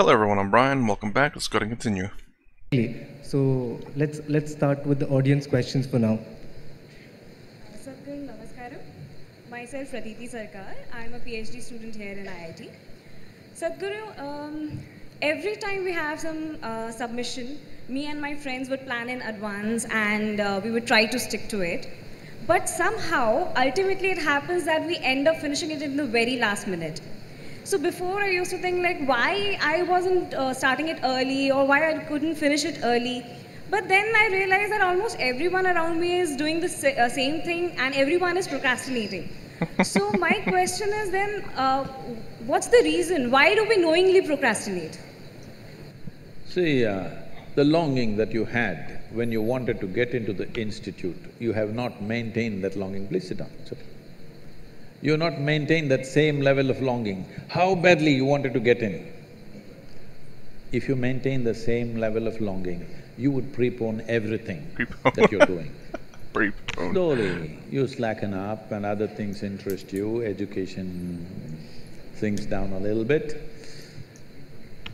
Hello everyone, I'm Brian. Welcome back. Let's go and continue. So let's let's start with the audience questions for now. Sadhguru, Namaskaram. Myself Pratiti Sarkar. I'm a PhD student here in IIT. Sadhguru, um, every time we have some uh, submission, me and my friends would plan in advance and uh, we would try to stick to it. But somehow, ultimately, it happens that we end up finishing it in the very last minute. So before I used to think like why I wasn't uh, starting it early or why I couldn't finish it early. But then I realized that almost everyone around me is doing the sa- uh, same thing and everyone is procrastinating. so my question is then, uh, what's the reason? Why do we knowingly procrastinate? See, uh, the longing that you had when you wanted to get into the institute, you have not maintained that longing. Please sit down, it's okay. You not maintained that same level of longing. How badly you wanted to get in. If you maintain the same level of longing, you would prepone everything Prepone. that you're doing. Brief. Slowly, you slacken up and other things interest you, education sinks down a little bit.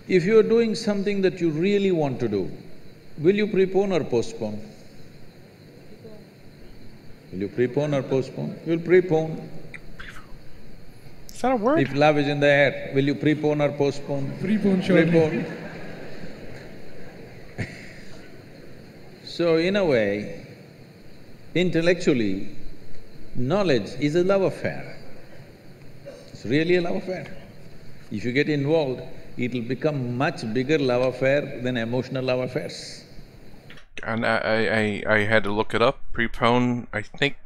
If you're doing something that you really want to do, will you prepone or postpone? Will you prepone or postpone? You'll prepone. Is that a word? If love is in the air, will you prepone or postpone? Prepone, surely. Prepone. so in a way, intellectually, knowledge is a love affair. It's really a love affair. If you get involved, it'll become much bigger love affair than emotional love affairs. And I, I, I, I had to look it up. Prepone, I think,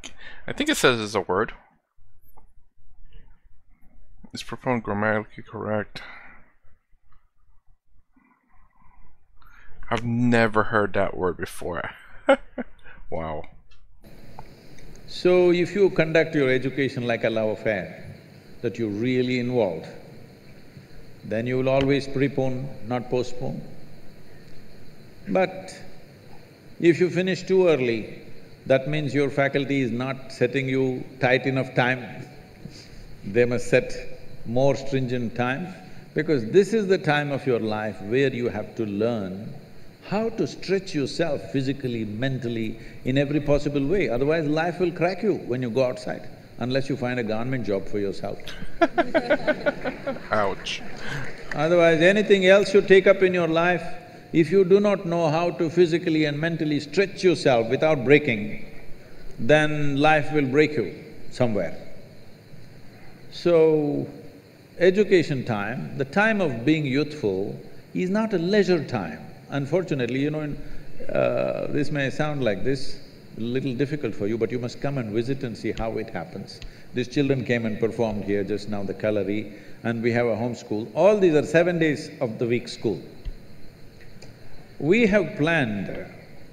I think it says is a word. Is prepone grammatically correct? I've never heard that word before. wow. So if you conduct your education like a love affair, that you're really involved, then you will always prepone, not postpone. But if you finish too early, that means your faculty is not setting you tight enough time. They must set more stringent time because this is the time of your life where you have to learn how to stretch yourself physically, mentally, in every possible way. Otherwise, life will crack you when you go outside, unless you find a government job for yourself. Ouch. Otherwise, anything else you take up in your life, if you do not know how to physically and mentally stretch yourself without breaking, then life will break you somewhere. So, education time, the time of being youthful is not a leisure time. Unfortunately, you know, in, uh, this may sound like this, a little difficult for you, but you must come and visit and see how it happens. These children came and performed here just now, the Kalari, and we have a home school. All these are seven days of the week school. We have planned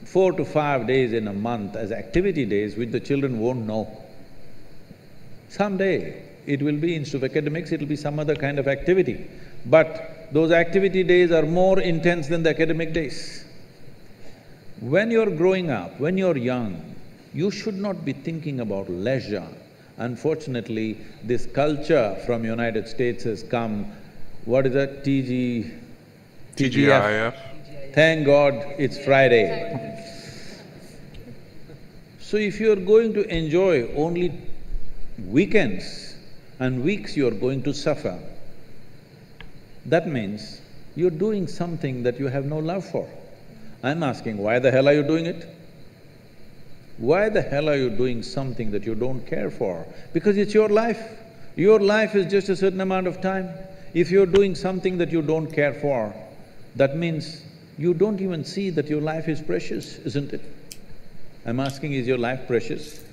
four to five days in a month as activity days which the children won't know. Someday, it will be instead of academics, it'll be some other kind of activity. But those activity days are more intense than the academic days. When you're growing up, when you're young, you should not be thinking about leisure. Unfortunately, this culture from United States has come, what is that, TG… TGIF. Thank God it's Friday. So if you're going to enjoy only weekends and weeks you're going to suffer, that means you're doing something that you have no love for. I'm asking, why the hell are you doing it? Why the hell are you doing something that you don't care for? Because it's your life. Your life is just a certain amount of time. If you're doing something that you don't care for, that means you don't even see that your life is precious, isn't it? I'm asking, is your life precious?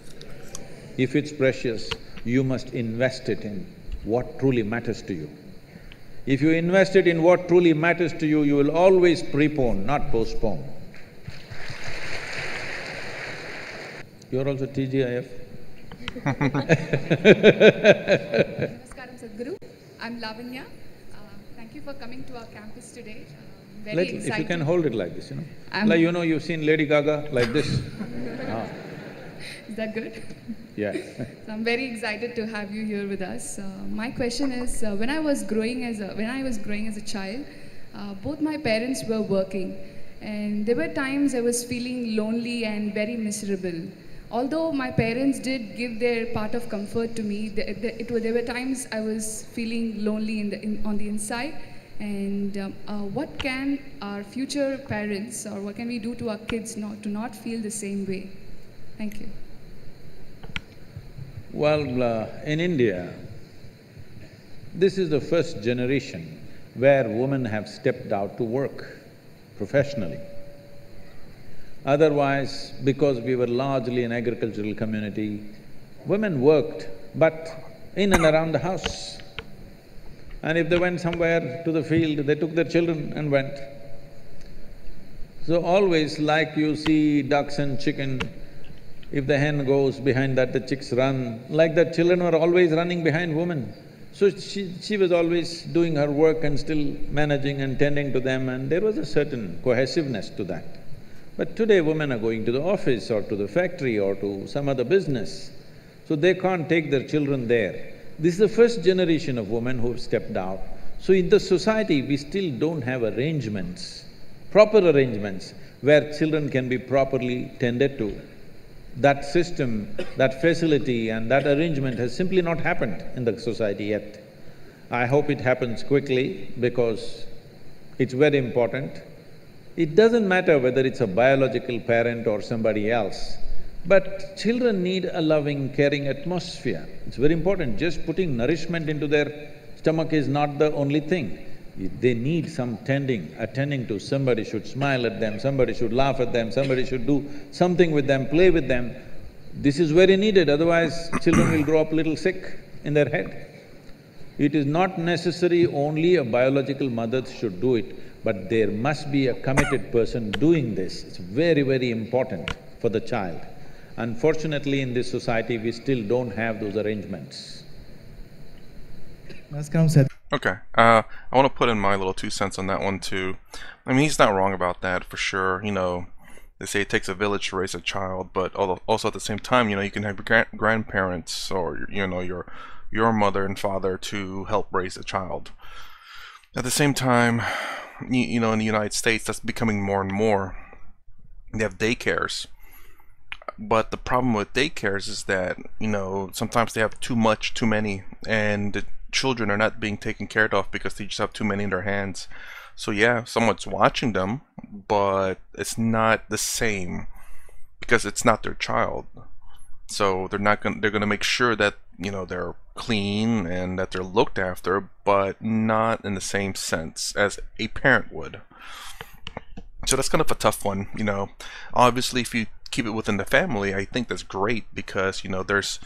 If it's precious, you must invest it in what truly matters to you. If you invest it in what truly matters to you, you will always prepone, not postpone. You're also TGIF? Namaskaram Sadhguru. I'm Lavanya. Uh, thank you for coming to our campus today. Um, very Let- excited. if you can hold it like this, you know. I'm- Like, you know, you've seen Lady Gaga like this. Ah, Is that good? yeah. So I'm very excited to have you here with us. Uh, my question is, uh, when I was growing as a when I was growing as a child, Uh, both my parents were working, and there were times I was feeling lonely and very miserable. Although my parents did give their part of comfort to me, the, the, it, were- there were times I was feeling lonely in the, in, on the inside. And um, uh, what can our future parents or what can we do to our kids not, to not feel the same way? Thank you. Well, uh, in India, this is the first generation where women have stepped out to work professionally. Otherwise, because we were largely an agricultural community, women worked, but in and around the house. And if they went somewhere to the field, they took their children and went. So always like you see ducks and chicken, if the hen goes behind that, the chicks run. Like that, children were always running behind women. So she, she was always doing her work and still managing and tending to them and there was a certain cohesiveness to that. But today women are going to the office or to the factory or to some other business, so they can't take their children there. This is the first generation of women who've stepped out. So in the society, we still don't have arrangements, proper arrangements, where children can be properly tended to. That system, that facility and that arrangement has simply not happened in the society yet. I hope it happens quickly because it's very important. It doesn't matter whether it's a biological parent or somebody else, but children need a loving, caring atmosphere. It's very important. Just putting nourishment into their stomach is not the only thing. They need some tending, attending to. Somebody should smile at them, somebody should laugh at them, somebody should do something with them, play with them. This is very needed, otherwise children will grow up little sick in their head. It is not necessary only a biological mother should do it, but there must be a committed person doing this. It's very, very important for the child. Unfortunately, in this society, we still don't have those arrangements. Namaskaram, sir. Okay, uh, I want to put in my little two cents on that one too. I mean, he's not wrong about that for sure. You know, they say it takes a village to raise a child, but also at the same time, you know, you can have your gran- grandparents or you know your your mother and father to help raise a child. At the same time, you, you know, in the United States, that's becoming more and more. They have daycares, but the problem with daycares is that you know sometimes they have too much, too many, and the children are not being taken care of because they just have too many in their hands. So yeah, someone's watching them, but it's not the same because it's not their child. So they're not going. They're going to make sure that you know they're clean and that they're looked after, but not in the same sense as a parent would. So that's kind of a tough one, you know. Obviously, if you keep it within the family, I think that's great because you know there's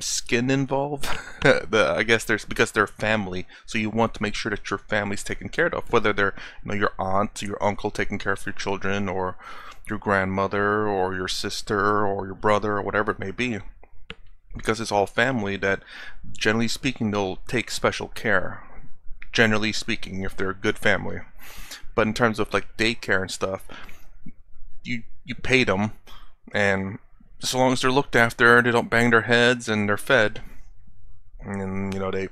skin involved. I guess there's because they're family, so you want to make sure that your family's taken care of, whether they're you know your aunt, your uncle taking care of your children, or your grandmother, or your sister, or your brother, or whatever it may be. Because it's all family, that generally speaking, they'll take special care. Generally speaking, if they're a good family. But in terms of like daycare and stuff, you you paid them, and as long as they're looked after, they don't bang their heads and they're fed, and you know they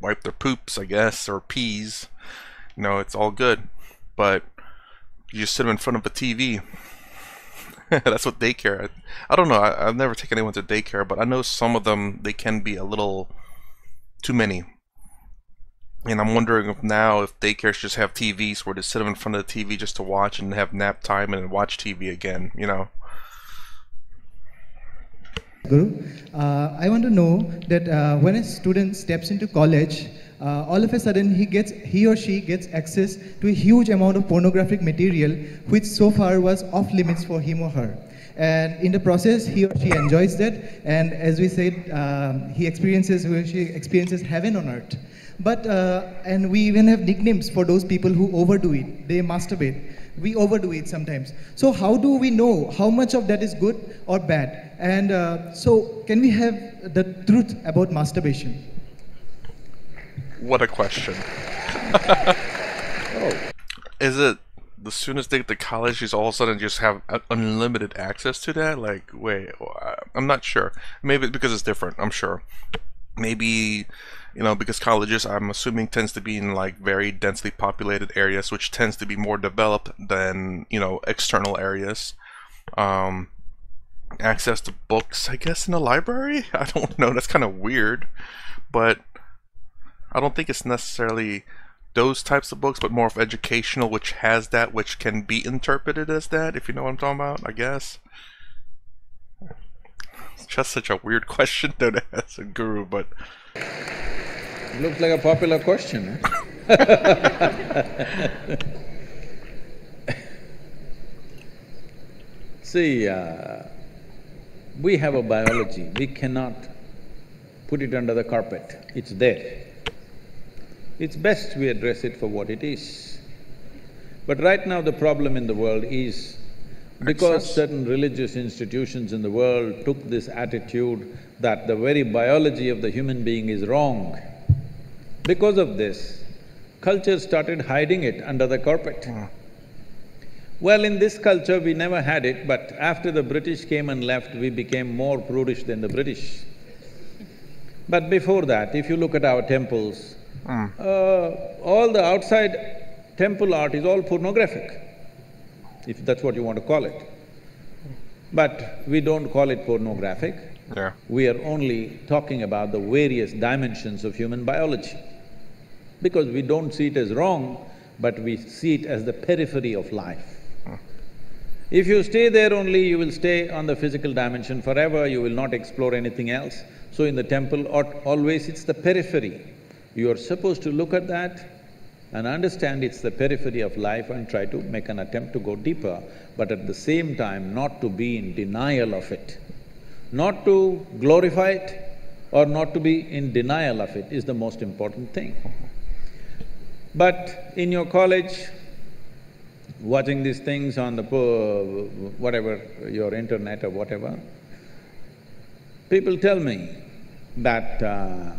wipe their poops, I guess, or peas. You know, it's all good. But you just sit them in front of a TV. That's what daycare. I don't know. I, I've never taken anyone to daycare, but I know some of them they can be a little too many. And I'm wondering if now if daycares just have TVs where they sit them in front of the TV just to watch and have nap time and watch TV again. You know. Guru, uh, I want to know that uh, when a student steps into college, uh, all of a sudden he gets he or she gets access to a huge amount of pornographic material, which so far was off limits for him or her. And in the process, he or she enjoys that, and as we said, um, he experiences he or she experiences heaven on earth. But uh, and we even have nicknames for those people who overdo it. They masturbate. We overdo it sometimes. So how do we know how much of that is good or bad? And uh, so can we have the truth about masturbation? What a question. Oh, Is it the soonest they get to college, she's all of a sudden just have unlimited access to that? Like, wait, I- I'm not sure. Maybe because it's different. I'm sure. Maybe you know, because colleges, I'm assuming, tends to be in like very densely populated areas, which tends to be more developed than you know external areas. Um, access to books, I guess, in a library. I don't know. That's kind of weird, but I don't think it's necessarily those types of books, but more of educational, which has that, which can be interpreted as that. If you know what I'm talking about, I guess. It's just such a weird question to ask a guru, but Looks like a popular question, eh? See, uh, we have a biology, we cannot put it under the carpet, it's there. It's best we address it for what it is. But right now the problem in the world is because certain religious institutions in the world took this attitude that the very biology of the human being is wrong, because of this, culture started hiding it under the carpet. Well, in this culture, we never had it, but after the British came and left, we became more prudish than the British. But before that, if you look at our temples, uh, all the outside temple art is all pornographic, if that's what you want to call it. But we don't call it pornographic, yeah. we are only talking about the various dimensions of human biology. Because we don't see it as wrong, but we see it as the periphery of life. Hmm. If you stay there only, you will stay on the physical dimension forever, you will not explore anything else. So in the temple, always it's the periphery. You are supposed to look at that and understand it's the periphery of life and try to make an attempt to go deeper, but at the same time not to be in denial of it. Not to glorify it or not to be in denial of it is the most important thing. But in your college, watching these things on the whatever, your internet or whatever, people tell me that uh,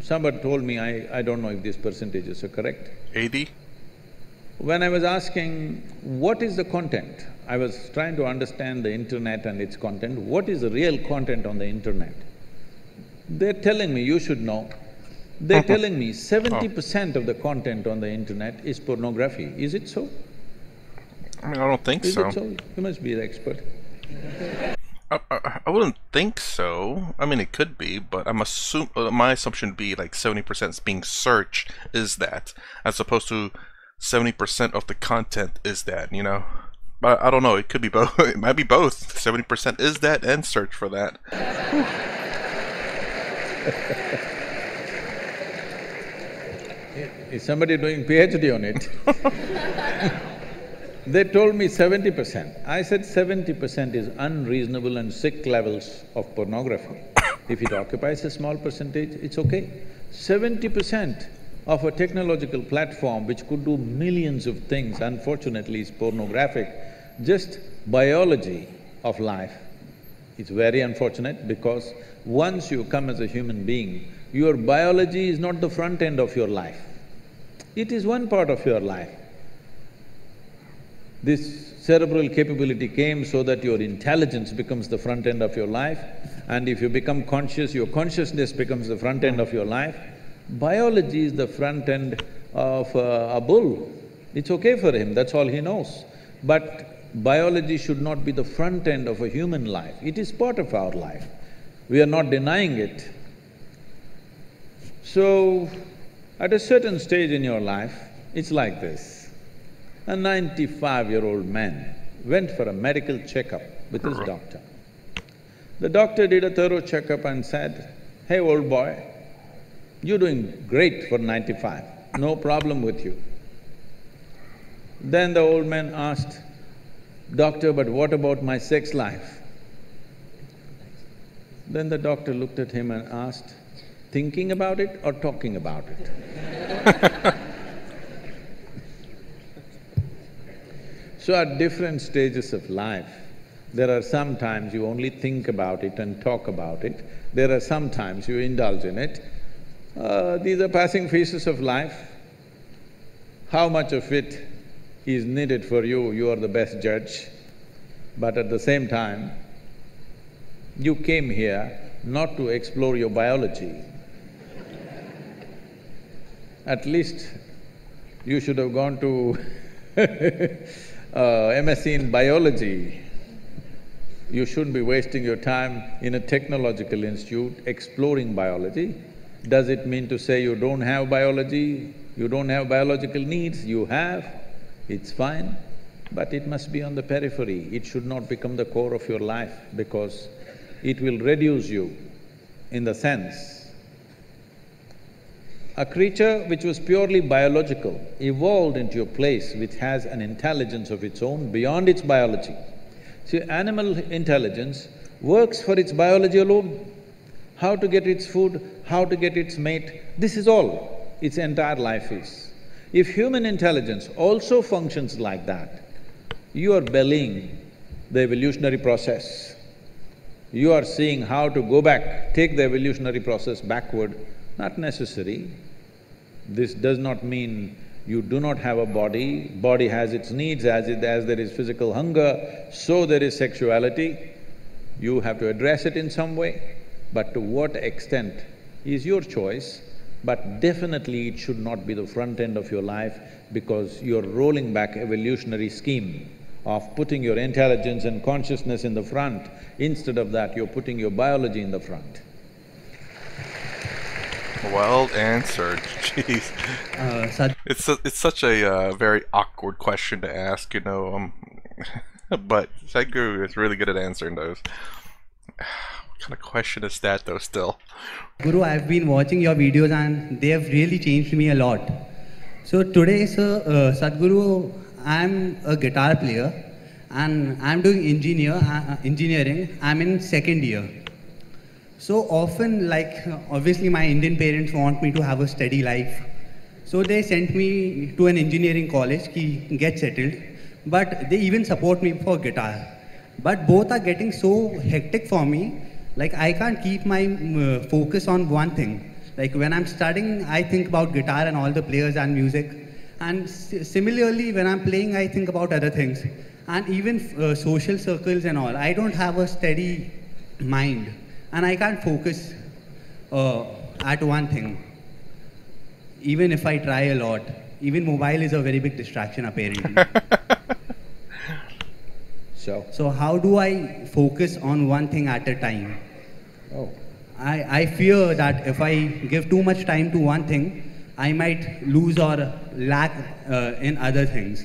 somebody told me, I, I don't know if these percentages are correct. AD? When I was asking, what is the content? I was trying to understand the internet and its content. What is the real content on the internet? They're telling me, you should know. They're uh-huh. telling me seventy oh. percent of the content on the internet is pornography. Is it so? I mean, I don't think Is so. it so? You must be the expert. I, I, I wouldn't think so. I mean, it could be, but I'm assume uh, my assumption would be like seventy percent being searched is that, as opposed to seventy percent of the content is that. You know, but I don't know. It could be both. It might be both. Seventy percent is that and search for that. Is somebody doing PhD on it? They told me seventy percent. I said seventy percent is unreasonable and sick levels of pornography. If it occupies a small percentage, it's okay. Seventy percent of a technological platform which could do millions of things, unfortunately is pornographic. Just biology of life it's very unfortunate because once you come as a human being, your biology is not the front end of your life. It is one part of your life. This cerebral capability came so that your intelligence becomes the front end of your life, and if you become conscious, your consciousness becomes the front end of your life. Biology is the front end of uh, a bull. It's okay for him, that's all he knows. But biology should not be the front end of a human life, it is part of our life. We are not denying it. So, at a certain stage in your life, it's like this. A ninety-five-year-old man went for a medical checkup with his doctor. The doctor did a thorough checkup and said, hey, old boy, you're doing great for ninety-five, no problem with you. Then the old man asked, Doctor, but what about my sex life? Then the doctor looked at him and asked, thinking about it or talking about it? so at different stages of life, there are some times you only think about it and talk about it, there are some times you indulge in it. Uh, these are passing phases of life. How much of it is needed for you, you are the best judge. But at the same time, you came here not to explore your biology. At least you should have gone to uh, MSc in biology. You shouldn't be wasting your time in a technological institute exploring biology. Does it mean to say you don't have biology, you don't have biological needs? You have, it's fine, but it must be on the periphery. It should not become the core of your life because it will reduce you in the sense a creature which was purely biological evolved into a place which has an intelligence of its own beyond its biology. See, animal intelligence works for its biology alone. How to get its food, how to get its mate, this is all its entire life is. If human intelligence also functions like that, you are bellying the evolutionary process. You are seeing how to go back, take the evolutionary process backward, not necessary. This does not mean you do not have a body, body has its needs, as it… as there is physical hunger, so there is sexuality. You have to address it in some way, but to what extent is your choice, but definitely it should not be the front end of your life because you're rolling back evolutionary scheme of putting your intelligence and consciousness in the front. Instead of that, you're putting your biology in the front. Well answered. Jeez. Uh, Sad- It's su- it's such a uh, very awkward question to ask, you know. Um, but Sadhguru is really good at answering those. what kind of question is that, though? Still, Guru, I've been watching your videos and they have really changed me a lot. So today, sir, uh, Sadhguru, I'm a guitar player and I'm doing engineer, uh, engineering. I'm in second year. So often, like, obviously my Indian parents want me to have a steady life. So they sent me to an engineering college, ki get settled. But they even support me for guitar. But both are getting so hectic for me, like I can't keep my uh, focus on one thing. Like when I'm studying, I think about guitar and all the players and music. And similarly, when I'm playing, I think about other things. And even uh, social circles and all. I don't have a steady mind. And I can't focus uh, at one thing. Even if I try a lot. Even mobile is a very big distraction apparently. So, so how do I focus on one thing at a time? oh, I, I fear that if I give too much time to one thing, I might lose or lack uh, in other things.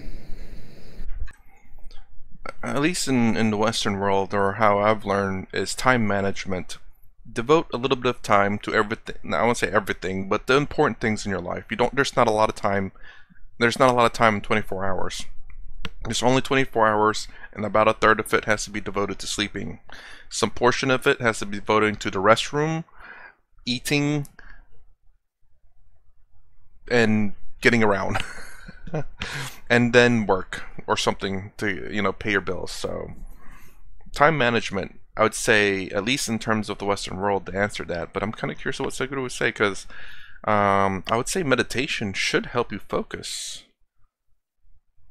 At least in in the Western world, or how I've learned, is time management. Devote a little bit of time to everything. I won't say everything, but the important things in your life. You don't. There's not a lot of time. There's not a lot of time in 24 hours. There's only 24 hours, and about a third of it has to be devoted to sleeping. Some portion of it has to be devoted to the restroom, eating, and getting around. and then work or something to, you know, pay your bills. So, time management, I would say, at least in terms of the Western world, to answer that. But I'm kind of curious what Sadhguru would say because um, I would say meditation should help you focus.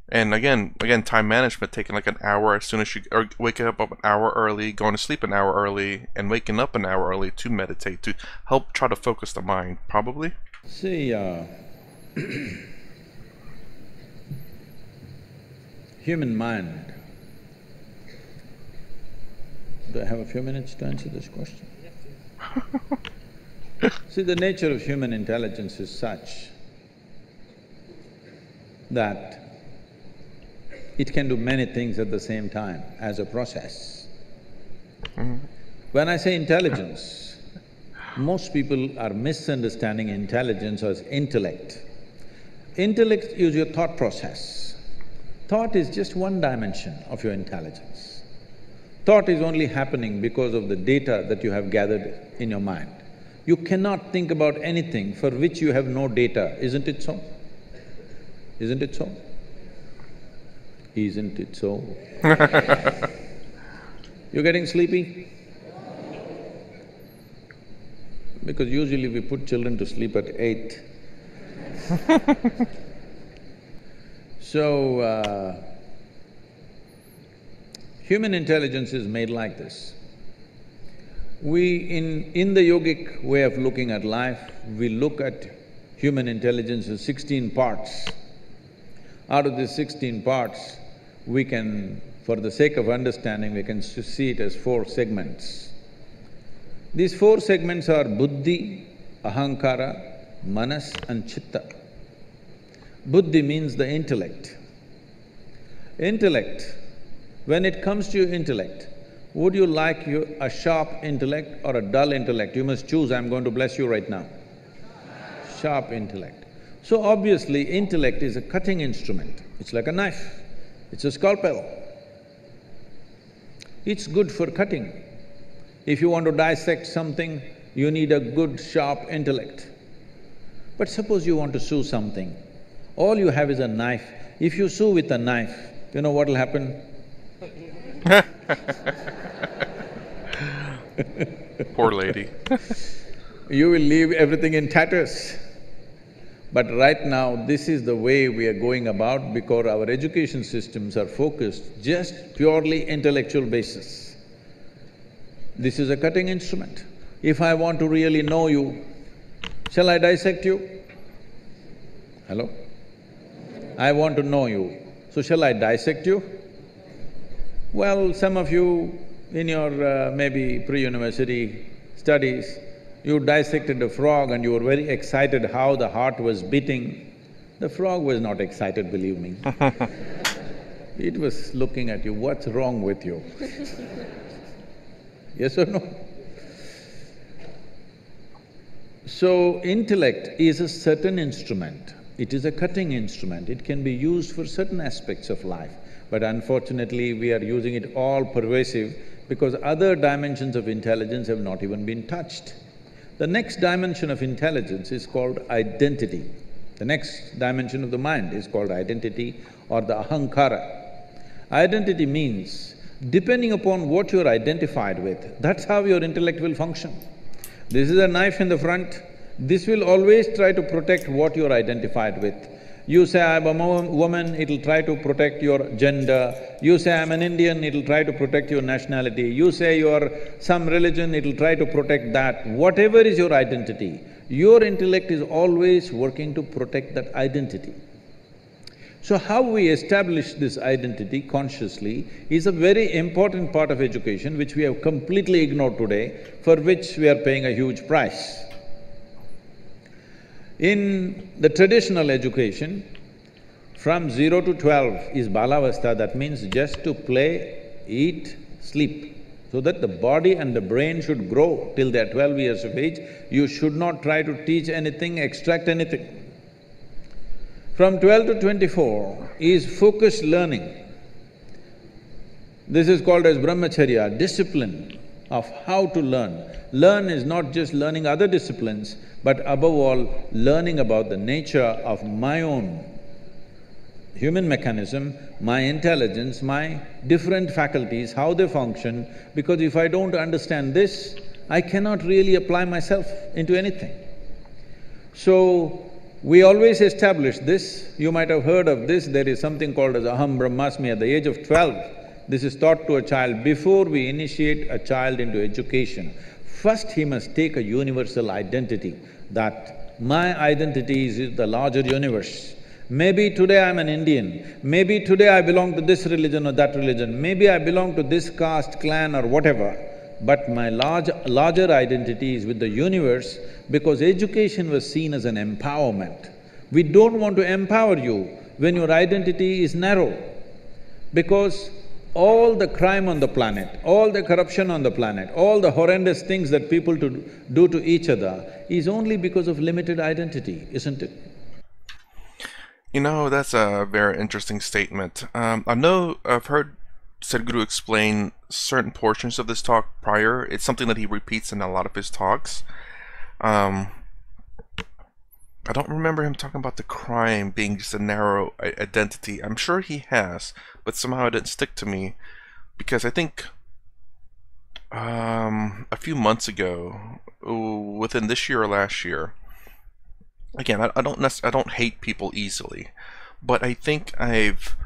And again, again, time management taking like an hour as soon as you or waking up an hour early, going to sleep an hour early, and waking up an hour early to meditate to help try to focus the mind. Probably. see, uh, human mind. Do I have a few minutes to answer this question? See, the nature of human intelligence is such that it can do many things at the same time as a process. Mm-hmm. When I say intelligence, most people are misunderstanding intelligence as intellect. Intellect is your thought process. Thought is just one dimension of your intelligence. Thought is only happening because of the data that you have gathered in your mind. You cannot think about anything for which you have no data, isn't it so? Isn't it so? Isn't it so? You're getting sleepy? Because usually we put children to sleep at eight. So, uh, human intelligence is made like this. We… in… in the yogic way of looking at life, we look at Human intelligence as sixteen parts. Out of these sixteen parts, we can, for the sake of understanding, we can see it as four segments. These four segments are buddhi, ahankara, manas and chitta. Buddhi means the intellect. Intellect, when it comes to your intellect, would you like your, a sharp intellect or a dull intellect? You must choose, I'm going to bless you right now. Sharp intellect. So obviously, intellect is a cutting instrument. It's like a knife, it's a scalpel. It's good for cutting. If you want to dissect something, you need a good, sharp intellect. But suppose you want to sew something, all you have is a knife. If you sew with a knife, you know what'll happen? Poor lady. you will leave everything in tatters. But right now, this is the way we are going about because our education systems are focused just purely intellectual basis. This is a cutting instrument. If I want to really know you, shall I dissect you? Hello? I want to know you, so shall I dissect you? Well, some of you in your uh, maybe pre-university studies, you dissected a frog and you were very excited how the heart was beating. The frog was not excited, believe me. it was looking at you, what's wrong with you? yes or no? So, intellect is a certain instrument. It is a cutting instrument. It can be used for certain aspects of life. But unfortunately, we are using it all pervasive because other dimensions of intelligence have not even been touched. The next dimension of intelligence is called identity. The next dimension of the mind is called identity or the ahankara. Identity means, depending upon what you're identified with, that's how your intellect will function. This is a knife in the front, this will always try to protect what you're identified with. You say, I'm a woman, it'll try to protect your gender. You say, I'm an Indian, it'll try to protect your nationality. You say you're some religion, it'll try to protect that. Whatever is your identity, your intellect is always working to protect that identity. So how we establish this identity consciously is a very important part of education which we have completely ignored today, for which we are paying a huge price. In the traditional education, from zero to twelve is balavastha, that means just to play, eat, sleep. So that the body and the brain should grow till they're twelve years of age, you should not try to teach anything, extract anything. From twelve to twenty-four is focused learning. This is called as brahmacharya, discipline of how to learn. Learn is not just learning other disciplines, but above all, learning about the nature of my own human mechanism, my intelligence, my different faculties, how they function, because if I don't understand this, I cannot really apply myself into anything. So, we always establish this, you might have heard of this, there is something called as Aham Brahmasmi at the age of twelve. This is taught to a child before we initiate a child into education. First, he must take a universal identity that my identity is the larger universe. Maybe today I'm an Indian, maybe today I belong to this religion or that religion, maybe I belong to this caste, clan or whatever, but my large, larger identity is with the universe because education was seen as an empowerment. We don't want to empower you when your identity is narrow because all the crime on the planet, all the corruption on the planet, all the horrendous things that people to do to each other is only because of limited identity, isn't it? You know, that's a very interesting statement. Um, I know I've heard Sadhguru explain certain portions of this talk prior. It's something that he repeats in a lot of his talks. Um, I don't remember him talking about the crime being just a narrow identity. I'm sure he has, but somehow it didn't stick to me because I think um, a few months ago, within this year or last year, again, I, I don't I don't hate people easily, but I think I've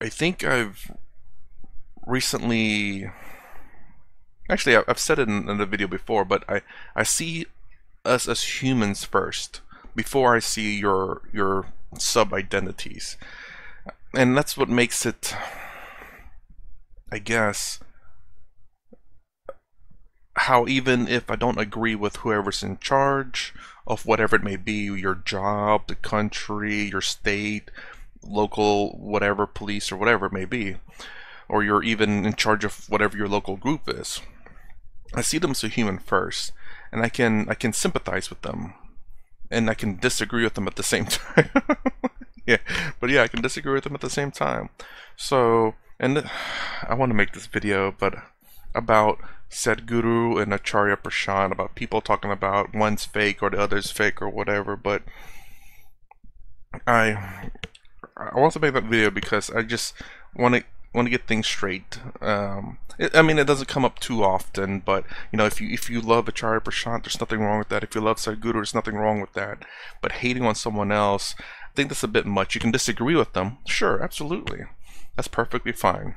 I think I've recently actually I've said it in, in the video before, but I I see us as humans first. before I see your your sub identities, and that's what makes it, I guess, how even if I don't agree with whoever's in charge of whatever it may be, your job, the country, your state, local whatever police or whatever it may be, or you're even in charge of whatever your local group is. I see them as a human first, and I can I can sympathize with them, and I can disagree with them at the same time. yeah, but yeah, I can disagree with them at the same time. So, and I want to make this video, but about Sadhguru and Acharya Prashant, about people talking about one's fake or the other's fake or whatever, but I I want to make that video because I just want to want to get things straight. Um, it, I mean, it doesn't come up too often, but you know, if you if you love Acharya Prashant, there's nothing wrong with that. If you love Sadhguru, there's nothing wrong with that. But hating on someone else, I think that's a bit much. You can disagree with them, sure, absolutely, that's perfectly fine.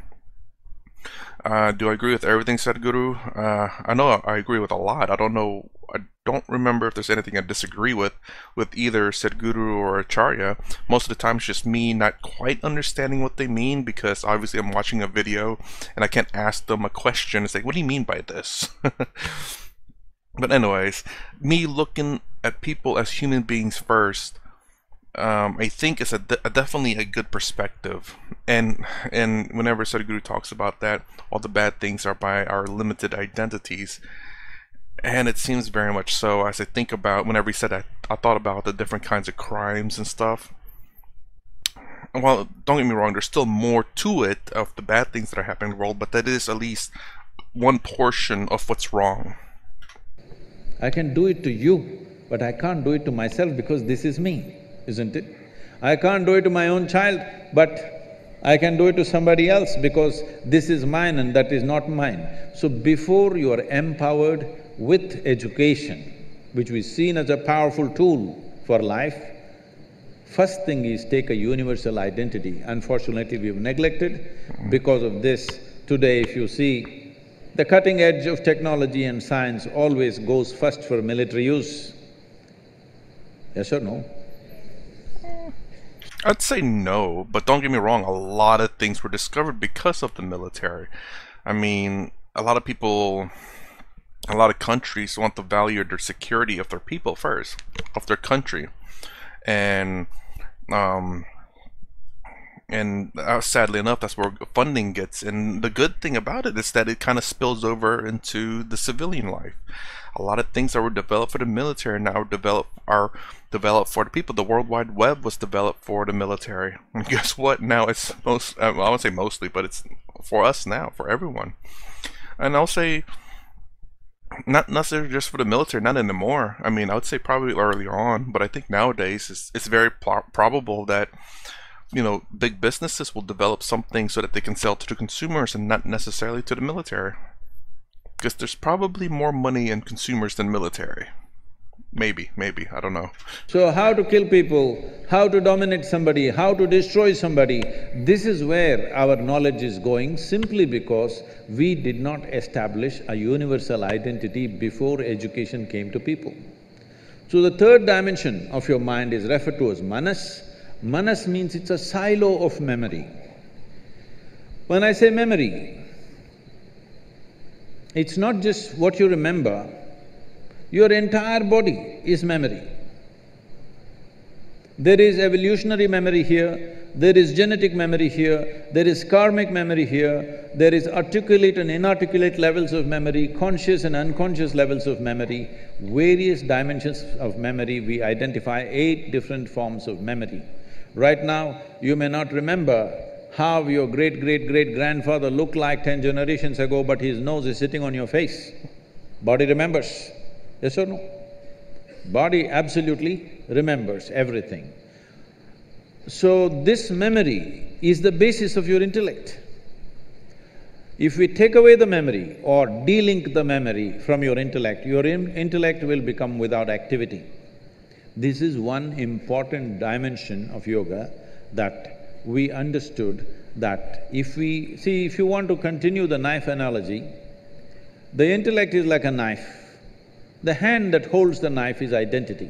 Uh, do I agree with everything Sadhguru? Uh, I know I agree with a lot. I don't know. I don't remember if there's anything I disagree with with either Sadhguru or Acharya. Most of the time, it's just me not quite understanding what they mean because obviously I'm watching a video and I can't ask them a question. It's like, what do you mean by this? but anyways, me looking at people as human beings first um, I think de a, definitely a good perspective. And and whenever Sadhguru talks about that, all the bad things are by our limited identities. And it seems very much so as I think about whenever he said that, I thought about the different kinds of crimes and stuff. Well, don't get me wrong, there's still more to it of the bad things that are happening in the world, but that is at least one portion of what's wrong. I can do it to you, but I can't do it to myself because this is me isn't it? I can't do it to my own child, but I can do it to somebody else because this is mine and that is not mine. So before you are empowered with education, which is seen as a powerful tool for life, first thing is take a universal identity. Unfortunately, we've neglected. Because of this, today if you see, the cutting edge of technology and science always goes first for military use. Yes or no? I'd say no, but don't get me wrong, a lot of things were discovered because of the military. I mean, a lot of people, a lot of countries want the value of their security of their people first, of their country. And, um, and uh, sadly enough, that's where funding gets. And the good thing about it is that it kind of spills over into the civilian life a lot of things that were developed for the military now are developed are developed for the people. The World Wide Web was developed for the military. And guess what? Now it's most I won't say mostly, but it's for us now, for everyone. And I'll say not necessarily just for the military, not anymore. I mean, I would say probably early on, but I think nowadays it's, it's very probable that you know big businesses will develop something so that they can sell to the consumers and not necessarily to the military. Because there's probably more money in consumers than military. Maybe, maybe, I don't know. So how to kill people, how to dominate somebody, how to destroy somebody, this is where our knowledge is going simply because we did not establish a universal identity before education came to people. So the third dimension of your mind is referred to as manas. Manas means it's a silo of memory. When I say memory, it's not just what you remember, your entire body is memory. There is evolutionary memory here, there is genetic memory here, there is karmic memory here, there is articulate and inarticulate levels of memory, conscious and unconscious levels of memory, various dimensions of memory, we identify eight different forms of memory. Right now, you may not remember how your great-great-great-grandfather looked like ten generations ago, but his nose is sitting on your face. Body remembers, yes or no? Body absolutely remembers everything. So this memory is the basis of your intellect. If we take away the memory or delink the memory from your intellect, your in intellect will become without activity. This is one important dimension of yoga that we understood that if we… see, if you want to continue the knife analogy, the intellect is like a knife. The hand that holds the knife is identity.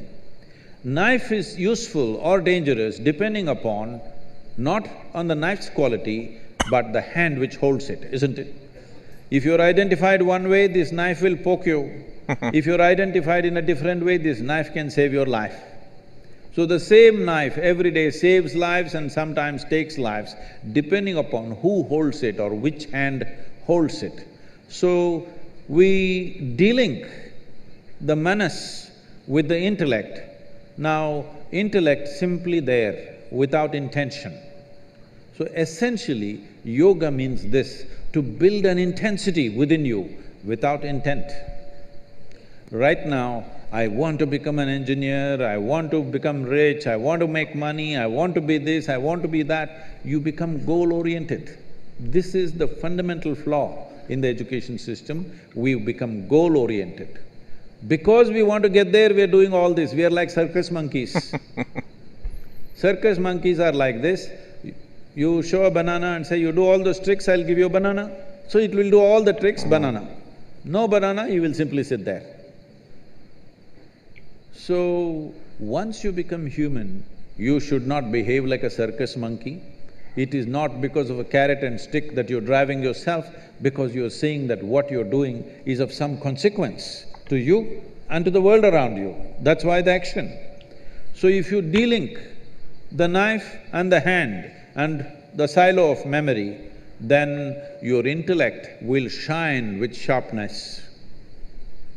Knife is useful or dangerous depending upon not on the knife's quality, but the hand which holds it, isn't it? If you're identified one way, this knife will poke you. if you're identified in a different way, this knife can save your life. So the same knife every day saves lives and sometimes takes lives, depending upon who holds it or which hand holds it. So we delink the manas with the intellect. Now, intellect simply there without intention. So essentially, yoga means this, to build an intensity within you without intent. Right now, I want to become an engineer, I want to become rich, I want to make money, I want to be this, I want to be that, you become goal-oriented. This is the fundamental flaw in the education system, we've become goal-oriented. Because we want to get there, we are doing all this, we are like circus monkeys. circus monkeys are like this, you show a banana and say, you do all those tricks, I'll give you a banana. So it will do all the tricks, banana. No banana, you will simply sit there. So, once you become human, you should not behave like a circus monkey. It is not because of a carrot and stick that you're driving yourself, because you're seeing that what you're doing is of some consequence to you and to the world around you. That's why the action. So if you delink the knife and the hand and the silo of memory, then your intellect will shine with sharpness.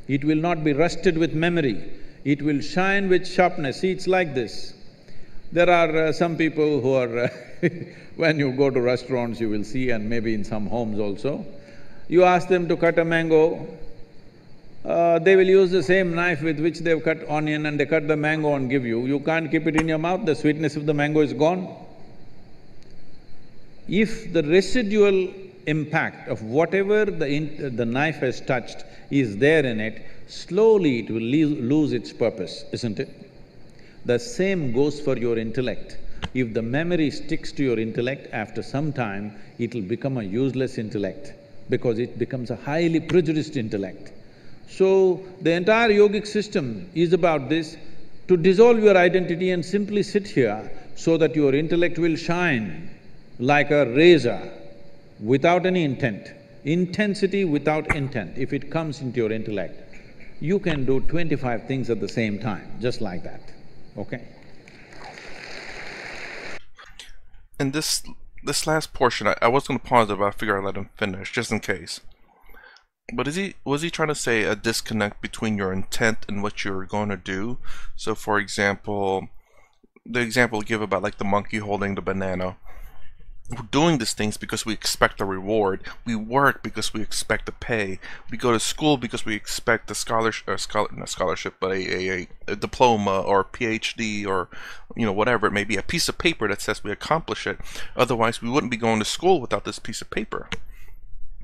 It will not be rusted with memory, it will shine with sharpness. See, it's like this. There are uh, some people who are uh, when you go to restaurants, you will see, and maybe in some homes also, you ask them to cut a mango, uh, they will use the same knife with which they've cut onion and they cut the mango and give you. You can't keep it in your mouth, the sweetness of the mango is gone if the residual impact of whatever the, the knife has touched is there in it, slowly it will lose its purpose, isn't it? The same goes for your intellect. If the memory sticks to your intellect, after some time, it'll become a useless intellect because it becomes a highly prejudiced intellect. So, the entire yogic system is about this, to dissolve your identity and simply sit here so that your intellect will shine like a razor without any intent, intensity without intent, if it comes into your intellect, you can do twenty-five things at the same time, just like that, okay? And this this last portion, I, I was going to pause it, but I figure I'd let him finish, just in case. But is he was he trying to say a disconnect between your intent and what you're going to do? So, for example, the example give about like the monkey holding the banana we're doing these things because we expect a reward. We work because we expect a pay. We go to school because we expect a scholarship, uh, a scholar, not scholarship, but a, a, a, diploma or a PhD or you know whatever it may be, a piece of paper that says we accomplish it. Otherwise, we wouldn't be going to school without this piece of paper.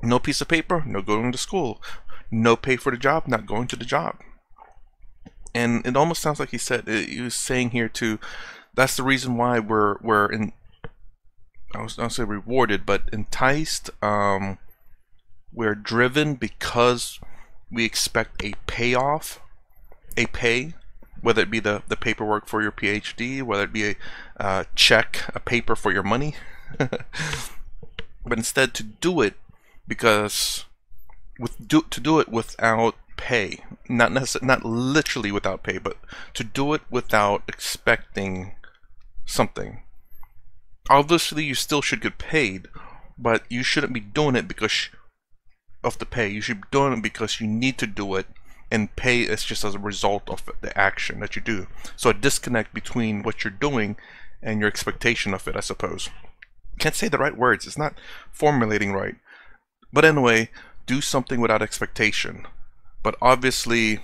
No piece of paper, no going to school. No pay for the job, not going to the job. And it almost sounds like he said uh, he was saying here too. That's the reason why we're we're in I was not say rewarded, but enticed. Um, we're driven because we expect a payoff, a pay, whether it be the, the paperwork for your PhD, whether it be a uh, check, a paper for your money. but instead to do it because with do to do it without pay, not not literally without pay, but to do it without expecting something obviously you still should get paid, but you shouldn't be doing it because of the pay. You should be doing it because you need to do it, and pay is just as a result of the action that you do. So a disconnect between what you're doing and your expectation of it, I suppose. Can't say the right words. It's not formulating right. But anyway, do something without expectation. But obviously,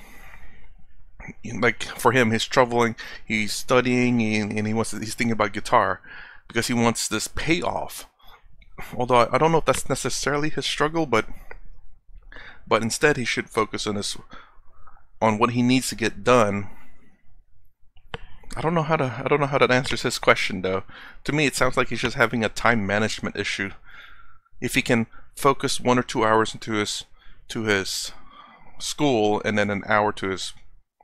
like for him, he's traveling, he's studying, and, he wants to, he's thinking about guitar because he wants this payoff. Although I don't know if that's necessarily his struggle, but but instead he should focus on this on what he needs to get done. I don't know how to I don't know how that answers his question though. To me it sounds like he's just having a time management issue. If he can focus one or two hours into his to his school and then an hour to his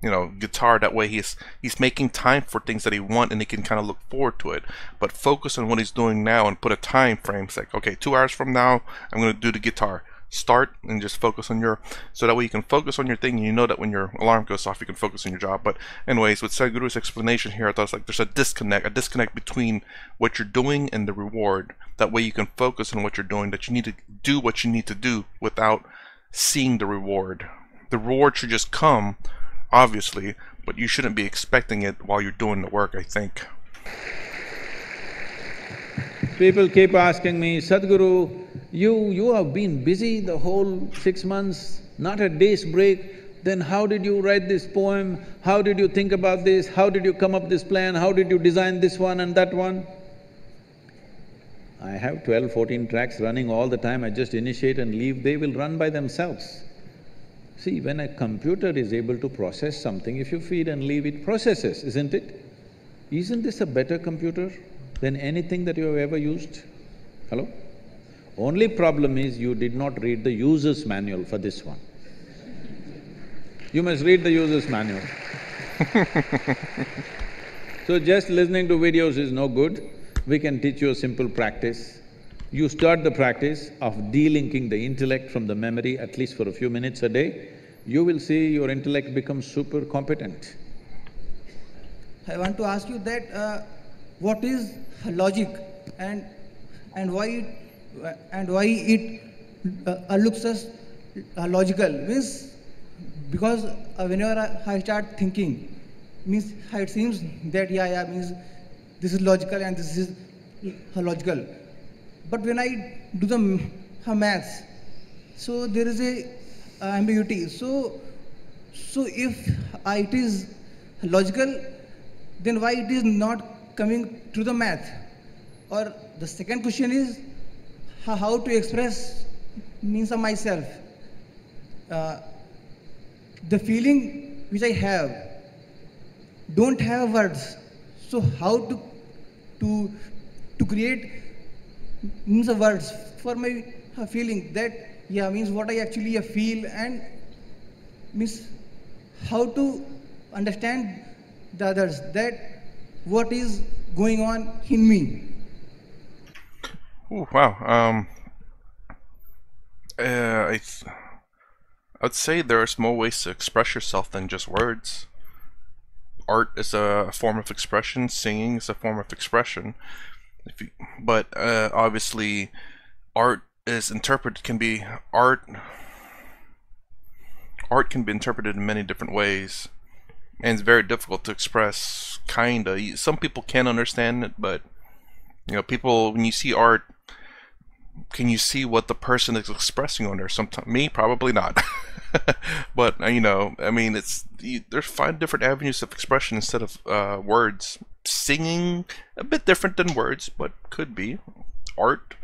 you know guitar that way he's he's making time for things that he want and he can kind of look forward to it. But focus on what he's doing now and put a time frame it's like okay two hours from now i'm going to do the guitar. Start and just focus on your so that way you can focus on your thing and you know that when your alarm goes off you can focus on your job. But anyways with Sadhguru's explanation here I thought it's like there's a disconnect a disconnect between what you're doing and the reward. That way you can focus on what you're doing that you need to do what you need to do without seeing the reward. The reward should just come obviously but you shouldn't be expecting it while you're doing the work I think People keep asking me, Sadhguru, you… you have been busy the whole six months, not a day's break, then how did you write this poem? How did you think about this? How did you come up this plan? How did you design this one and that one? I have 12, 14 tracks running all the time, I just initiate and leave, they will run by themselves. See, when a computer is able to process something, if you feed and leave, it processes, isn't it? Isn't this a better computer? than anything that you have ever used? Hello? Only problem is you did not read the user's manual for this one. You must read the user's manual. so just listening to videos is no good. We can teach you a simple practice. You start the practice of delinking the intellect from the memory at least for a few minutes a day, you will see your intellect becomes super competent. I want to ask you that uh, what is logic? And and why it and why it uh, looks as uh, logical? Means because uh, whenever I, I, start thinking means it seems that yeah yeah means this is logical and this is logical but when I do the maths so there is a ambiguity so so if it is logical then why it is not coming to the math. Or the second question is how to express means of myself. Uh, the feeling which I have don't have words. So how to to to create means of words for my uh, feeling that yeah means what I actually feel and means how to understand the others that what is going on in me. Ooh, wow. Um, uh, I I'd say there's more ways to express yourself than just words. Art is a form of expression. Singing is a form of expression. You, but uh, obviously, art is interpreted can be art. Art can be interpreted in many different ways and it's very difficult to express kinda some people can understand it but you know people when you see art can you see what the person is expressing on there? Sometimes me probably not. But uh, you know i mean it's you, there's five different avenues of expression instead of uh, words. Singing a bit different than words but could be. Art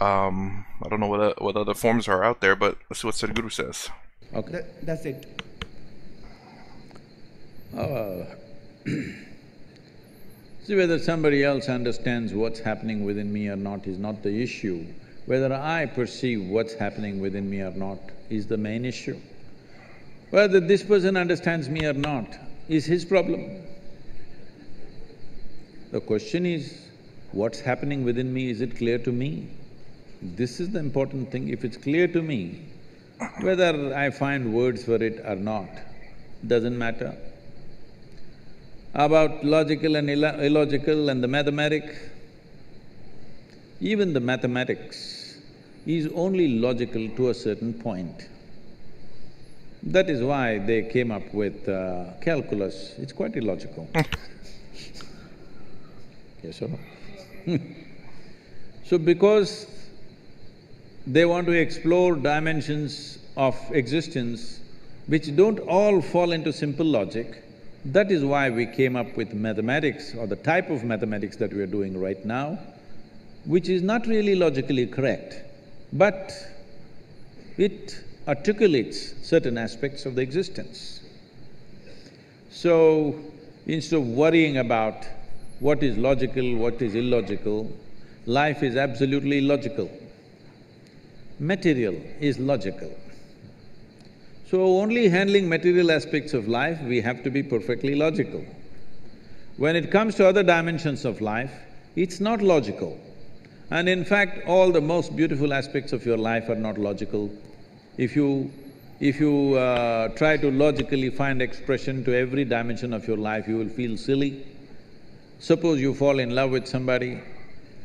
um i don't know what uh, what other forms are out there but let's see what Sadhguru says. Okay. That, that's it. Uh, see, whether somebody else understands what's happening within me or not is not the issue. Whether I perceive what's happening within me or not is the main issue. Whether this person understands me or not is his problem. The question is, what's happening within me, is it clear to me? This is the important thing. If it's clear to me, whether I find words for it or not, doesn't matter about logical and illogical and the mathematic. Even the mathematics is only logical to a certain point. That is why they came up with uh, calculus, it's quite illogical. yes or no? so because they want to explore dimensions of existence which don't all fall into simple logic, that is why we came up with mathematics or the type of mathematics that we are doing right now, which is not really logically correct, but it articulates certain aspects of the existence. So, instead of worrying about what is logical, what is illogical, life is absolutely logical. Material is logical. So only handling material aspects of life, we have to be perfectly logical. When it comes to other dimensions of life, it's not logical. And in fact, all the most beautiful aspects of your life are not logical. If you… if you uh, try to logically find expression to every dimension of your life, you will feel silly. Suppose you fall in love with somebody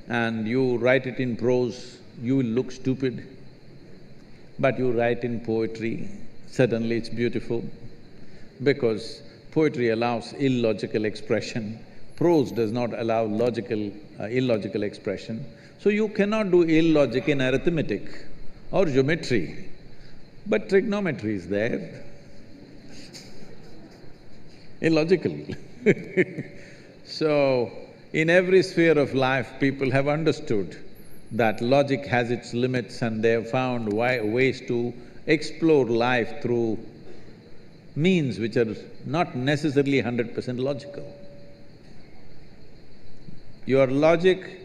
and you write it in prose, you will look stupid. But you write in poetry, suddenly it's beautiful. Because poetry allows illogical expression, prose does not allow logical… Uh, illogical expression. So you cannot do illogic in arithmetic or geometry, but trigonometry is there, illogical So, in every sphere of life, people have understood that logic has its limits and they have found ways to explore life through means which are not necessarily hundred percent logical. Your logic,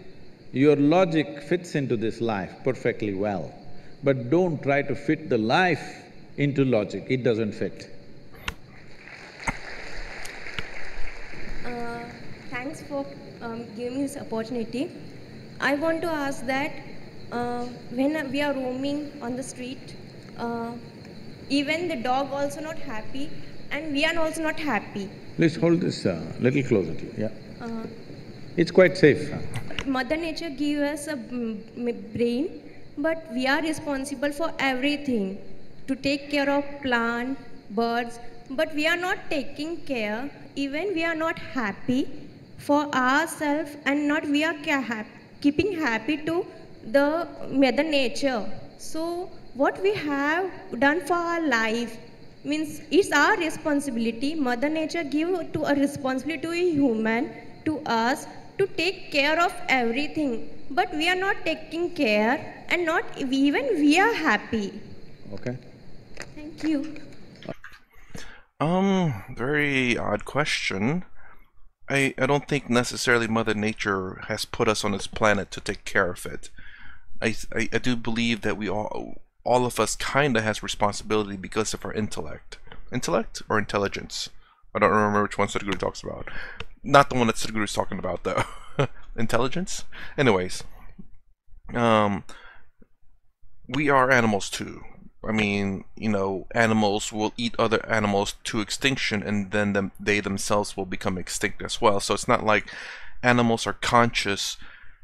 your logic fits into this life perfectly well, but don't try to fit the life into logic, it doesn't fit. Uh, thanks for um, giving me this opportunity. I want to ask that uh, when we are roaming on the street, uh, even the dog also not happy and we are also not happy. Please hold this uh, little closer to you, yeah. Uh, it's quite safe. Mother Nature gives us a brain, but we are responsible for everything, to take care of plant, birds, but we are not taking care, even we are not happy for ourselves and not we are keeping happy to the Mother Nature. So what we have done for our life means it's our responsibility. Mother Nature give to a responsibility to a human, to us, to take care of everything. But we are not taking care and not even we are happy. Okay. Thank you. Um, very odd question. I, I don't think necessarily Mother Nature has put us on this planet to take care of it. I, I, I do believe that we all all of us kinda has responsibility because of our intellect. Intellect or intelligence? I don't remember which one Sadhguru talks about. Not the one that Sadhguru is talking about though. intelligence? Anyways. Um we are animals too. I mean, you know, animals will eat other animals to extinction and then them, they themselves will become extinct as well. So it's not like animals are conscious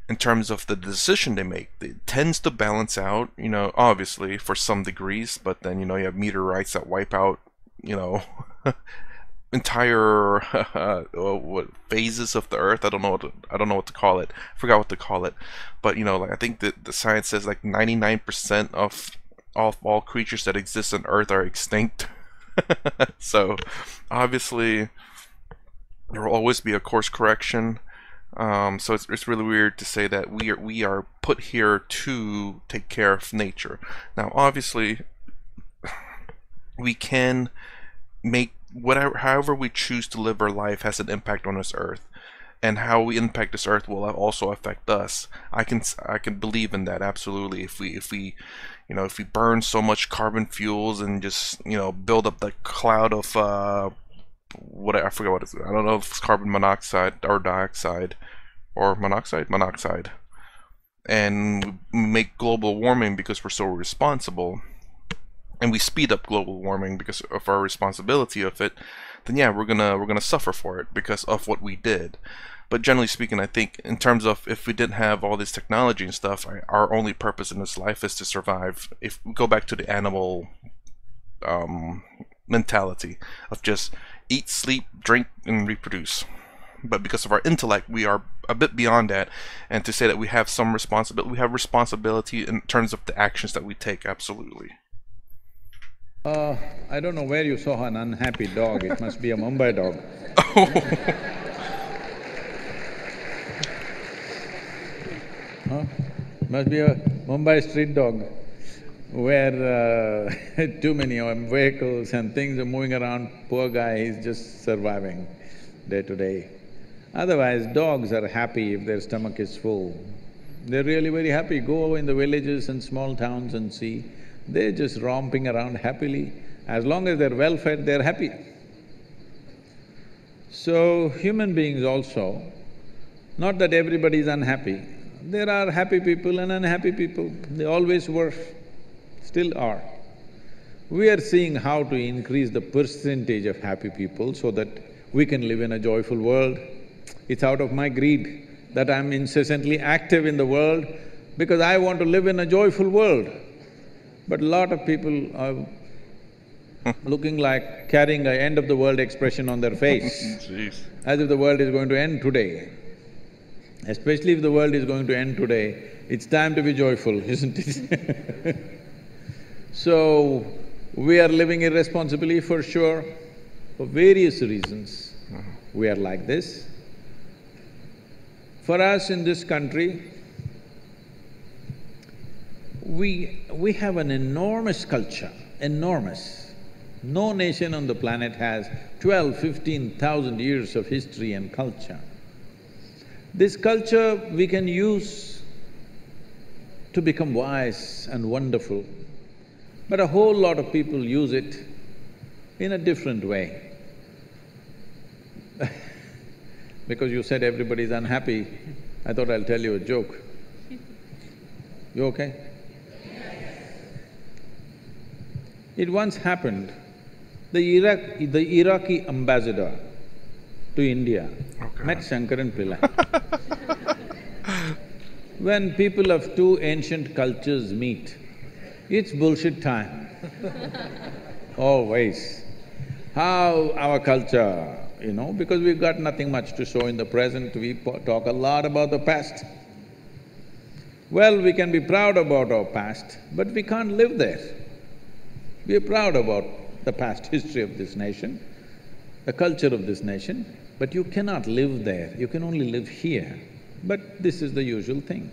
in terms of the decision they make. It tends to balance out, you know, obviously for some degrees, but then, you know, you have meteorites that wipe out, you know, entire uh, what phases of the earth. I don't know what to, I don't know what to call it. I forgot what to call it. But, you know, like I think that the science says like 99% of all, all creatures that exist on earth are extinct. so, obviously there will always be a course correction um, so it's, it's really weird to say that we are we are put here to take care of nature. Now, obviously, we can make whatever however we choose to live our life has an impact on this earth. And how we impact this earth will also affect us. I can i can believe in that absolutely. If we if we you know if we burn so much carbon fuels and just you know build up the cloud of uh what I forget what it's I don't know if it's carbon monoxide or dioxide or monoxide monoxide. And make global warming because we're so responsible and we speed up global warming because of our responsibility of it then yeah we're gonna we're gonna suffer for it because of what we did. But generally speaking I think in terms of if we didn't have all this technology and stuff our only purpose in this life is to survive. If we go back to the animal um, mentality of just eat, sleep, drink, and reproduce. But because of our intellect, we are a bit beyond that. And to say that we have some responsibility, we have responsibility in terms of the actions that we take, absolutely. Uh, I don't know where you saw an unhappy dog. It must be a Mumbai dog. huh? Must be a Mumbai street dog where uh, too many um, vehicles and things are moving around, poor guy, is just surviving day to day. Otherwise, dogs are happy if their stomach is full. They're really very happy. Go in the villages and small towns and see, they're just romping around happily. As long as they're well fed, they're happy. So, human beings also, not that everybody is unhappy, there are happy people and unhappy people, they always were, still are. We are seeing how to increase the percentage of happy people so that we can live in a joyful world. It's out of my greed that I'm incessantly active in the world because I want to live in a joyful world. But a lot of people are looking like carrying a end of the world expression on their face, as if the world is going to end today. Especially if the world is going to end today, it's time to be joyful, isn't it? So, we are living irresponsibly for sure, for various reasons, we are like this. For us in this country, we… we have an enormous culture, enormous. No nation on the planet has twelve, fifteen thousand years of history and culture. This culture we can use to become wise and wonderful, but a whole lot of people use it in a different way. because you said everybody's unhappy, I thought I'll tell you a joke. You okay? It once happened, the Iraq… the Iraqi ambassador to India met Shankaran Pillai. when people of two ancient cultures meet, it's bullshit time. Always. How our culture, you know, because we've got nothing much to show in the present, we talk a lot about the past. Well, we can be proud about our past, but we can't live there. We are proud about the past history of this nation, the culture of this nation, but you cannot live there, you can only live here. But this is the usual thing.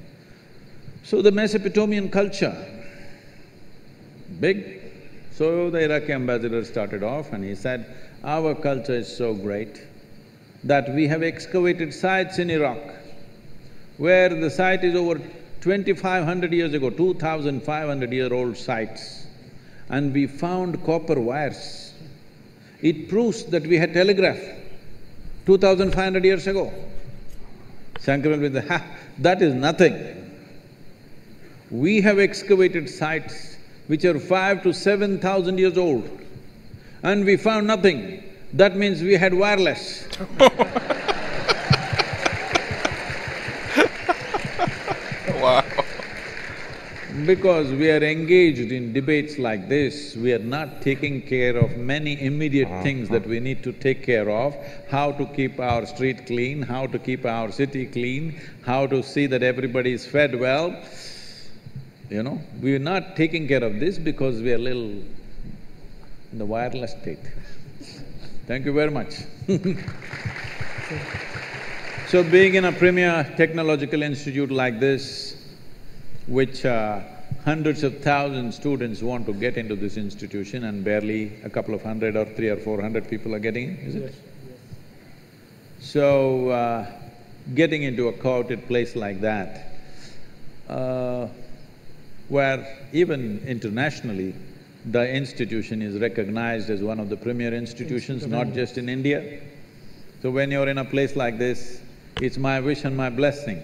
So the Mesopotamian culture, big. So the Iraqi ambassador started off and he said, our culture is so great that we have excavated sites in Iraq where the site is over twenty-five hundred years ago, two thousand five hundred year old sites and we found copper wires. It proves that we had telegraph two thousand five hundred years ago. Shankaran will say, ha, that is nothing. We have excavated sites which are five to seven thousand years old and we found nothing. That means we had wireless. Wow. Because we are engaged in debates like this, we are not taking care of many immediate uh-huh. things that we need to take care of, how to keep our street clean, how to keep our city clean, how to see that everybody is fed well. You know, we are not taking care of this because we are little in the wireless state. Thank you very much So being in a premier technological institute like this, which uh, hundreds of thousands students want to get into this institution and barely a couple of hundred or three or four hundred people are getting in, is it? So, uh, getting into a coveted place like that, uh, where even internationally, the institution is recognized as one of the premier institutions, not just in India. So when you're in a place like this, it's my wish and my blessing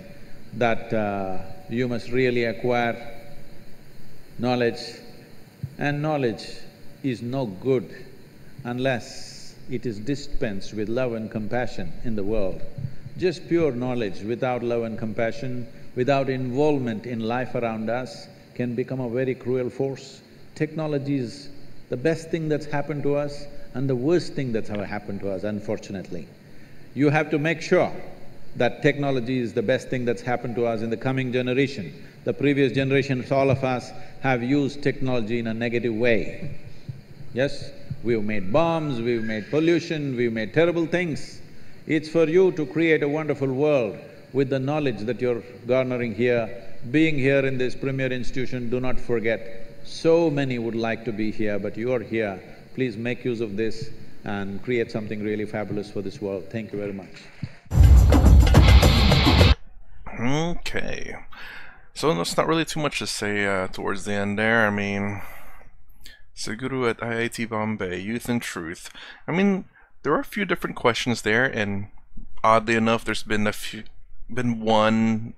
that uh, you must really acquire knowledge and knowledge is no good unless it is dispensed with love and compassion in the world. Just pure knowledge without love and compassion, without involvement in life around us can become a very cruel force. Technology is the best thing that's happened to us and the worst thing that's ever happened to us, unfortunately. You have to make sure that technology is the best thing that's happened to us in the coming generation. The previous generations, all of us, have used technology in a negative way. Yes, we've made bombs, we've made pollution, we've made terrible things. It's for you to create a wonderful world with the knowledge that you're garnering here. Being here in this premier institution, do not forget, so many would like to be here, but you are here. Please make use of this and create something really fabulous for this world. Thank you very much. Okay. So there's not really too much to say uh, towards the end there. I mean, Sadhguru at IIT Bombay, Youth and Truth. I mean, there are a few different questions there, and oddly enough, there's been a few, been one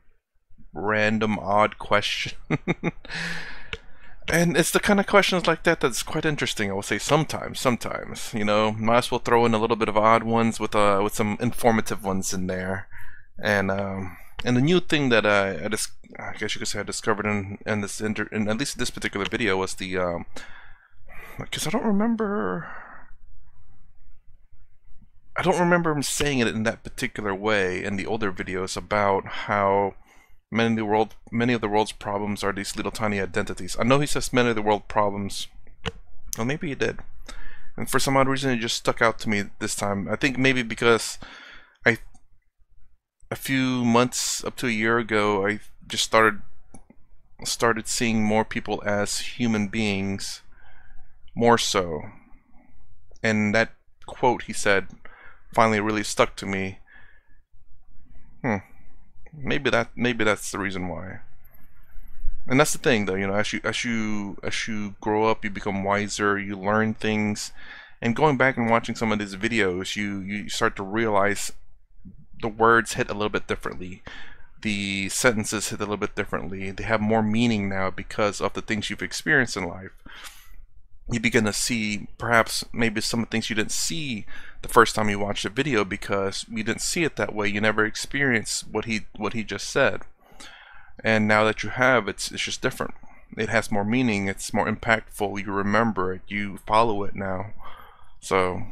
random odd question. and it's the kind of questions like that that's quite interesting. I will say sometimes, sometimes you know, might as well throw in a little bit of odd ones with uh with some informative ones in there, and um, and the new thing that I I, just, I guess you could say I discovered in in this inter, in at least this particular video was the um, because I don't remember. I don't remember him saying it in that particular way in the older videos about how many of the world many of the world's problems are these little tiny identities. I know he says many of the world problems. Well, maybe he did. And for some odd reason, it just stuck out to me this time. I think maybe because I, a few months up to a year ago, I just started started seeing more people as human beings, more so. And that quote he said finally really stuck to me. Hmm. Maybe that maybe that's the reason why. And that's the thing though, you know, as you as you as you grow up, you become wiser, you learn things. And going back and watching some of these videos, you you start to realize the words hit a little bit differently. The sentences hit a little bit differently. They have more meaning now because of the things you've experienced in life you begin to see perhaps maybe some things you didn't see the first time you watched the video because you didn't see it that way. You never experienced what he what he just said. And now that you have, it's it's just different. It has more meaning. It's more impactful. You remember it. You follow it now. So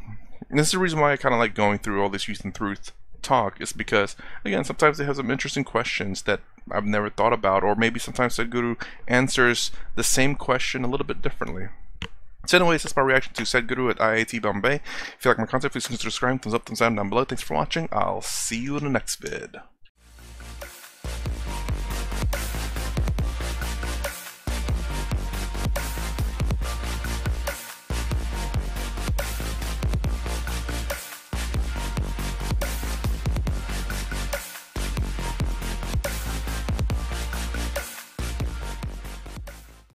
this is the reason why I kind of like going through all this youth and truth talk is because again sometimes they have some interesting questions that I've never thought about or maybe sometimes Sadhguru answers the same question a little bit differently. So anyways, that's my reaction to Sadhguru at IIT Bombay. If you like my content, please consider subscribing, thumbs up, thumbs down down below. Thanks for watching. I'll see you in the next vid.